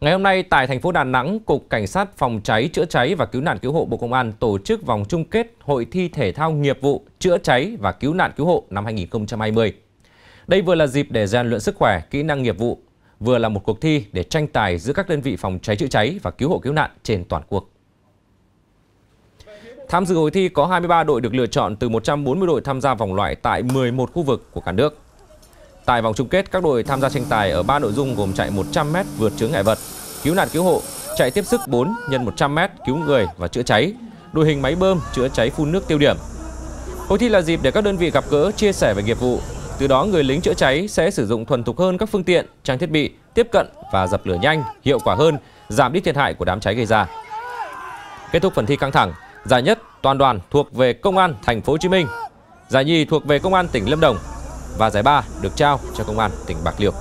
Ngày hôm nay tại thành phố Đà Nẵng, Cục Cảnh sát Phòng cháy, chữa cháy và Cứu nạn Cứu hộ Bộ Công an tổ chức vòng chung kết Hội thi thể thao nghiệp vụ chữa cháy và cứu nạn cứu hộ năm 2020. Đây vừa là dịp để rèn luyện sức khỏe, kỹ năng nghiệp vụ, vừa là một cuộc thi để tranh tài giữa các đơn vị phòng cháy chữa cháy và cứu hộ cứu nạn trên toàn quốc. Tham dự hội thi có 23 đội được lựa chọn từ 140 đội tham gia vòng loại tại 11 khu vực của cả nước. Tại vòng chung kết, các đội tham gia tranh tài ở 3 nội dung gồm chạy 100m vượt chướng ngại vật, cứu nạn cứu hộ, chạy tiếp sức 4 x 100m cứu người và chữa cháy, đội hình máy bơm chữa cháy phun nước tiêu điểm. Hội thi là dịp để các đơn vị gặp gỡ, chia sẻ về nghiệp vụ. Từ đó người lính chữa cháy sẽ sử dụng thuần thục hơn các phương tiện, trang thiết bị, tiếp cận và dập lửa nhanh, hiệu quả hơn, giảm đi thiệt hại của đám cháy gây ra. Kết thúc phần thi căng thẳng, giải nhất toàn đoàn thuộc về Công an Thành phố Hồ Chí Minh, giải nhì thuộc về Công an tỉnh Lâm Đồng và giải ba được trao cho Công an tỉnh Bạc Liêu.